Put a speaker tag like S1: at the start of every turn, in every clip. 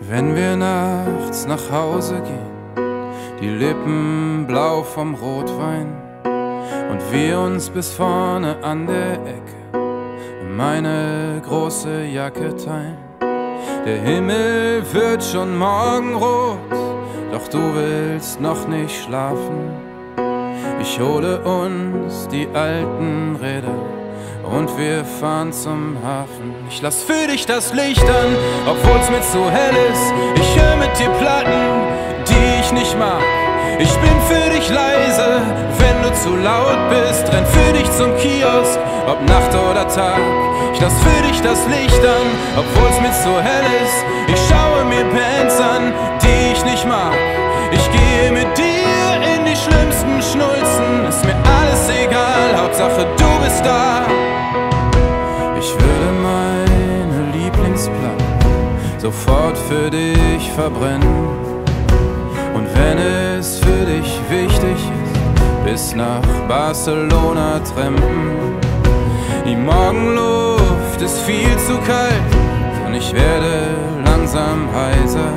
S1: Wenn wir nachts nach Hause gehen, die Lippen blau vom Rotwein und wir uns bis vorne an der Ecke meine große Jacke teilen. Der Himmel wird schon morgenrot, doch du willst noch nicht schlafen. Ich hole uns die alten Räder und wir fahren zum Hafen. Ich lass für dich das Licht an, obwohl's mir zu hell ist. Ich höre mit dir Platten, die ich nicht mag. Ich bin für dich leise, wenn du zu laut bist. Renn für dich zum Kiosk, ob Nacht oder Tag. Ich lass für dich das Licht an, obwohl's mir zu hell ist. Ich schaue mir Bands an, die ich nicht mag. Ich gehe mit dir in die schlimmsten Schnulzen. Ist mir alles egal, Hauptsache du bist da. Ich würde meine Lieblingsplatte sofort für dich verbrennen. Und wenn es für dich wichtig ist, bis nach Barcelona trampen. Die Morgenluft ist viel zu kalt und ich werde langsam heiser.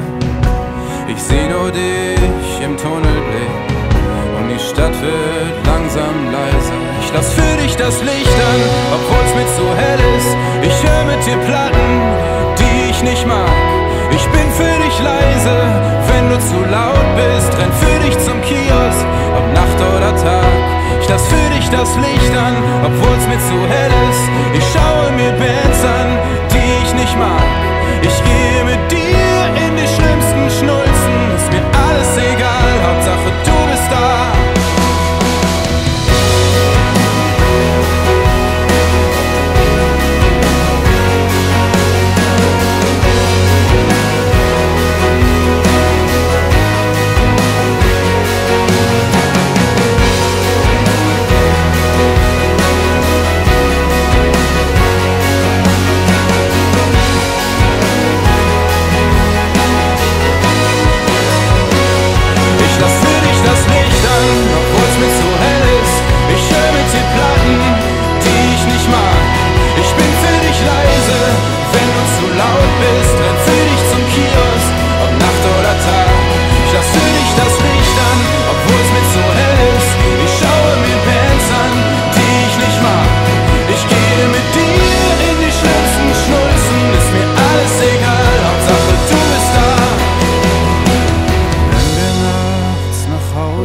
S1: Ich seh nur dich im Tunnelblick und die Stadt wird langsam leiser. Ich lass für dich das Licht an, obwohl's mir zu hell ist. Dir Platten, die ich nicht mag. Ich bin für dich leise, wenn du zu laut bist. Renn für dich zum Kiosk, ob Nacht oder Tag. Ich lass für dich das Licht an, obwohl's mir zu hell ist.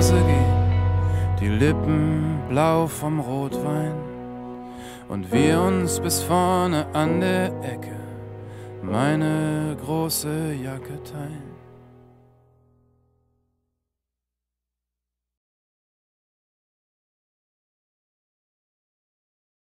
S1: Hause gehen, die Lippen blau vom Rotwein. Und wir uns bis vorne an der Ecke. Meine große Jacke teilen.